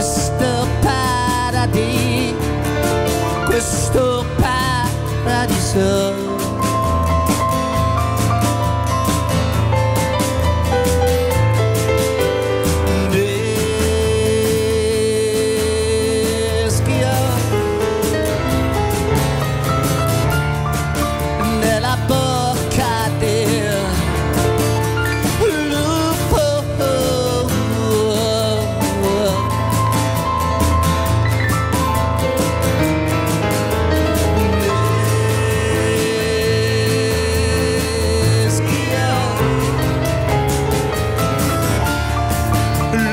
questo paradiso, questo paradiso.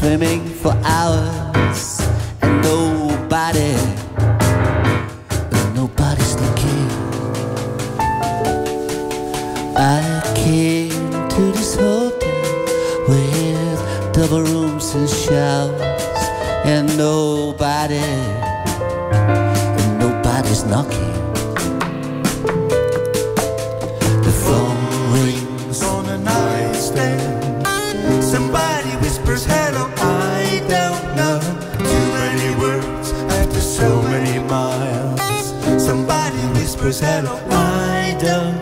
swimming for hours, and nobody, nobody's looking. I came to this hotel with double rooms and showers, and nobody, and nobody's knocking. Rosella, I don't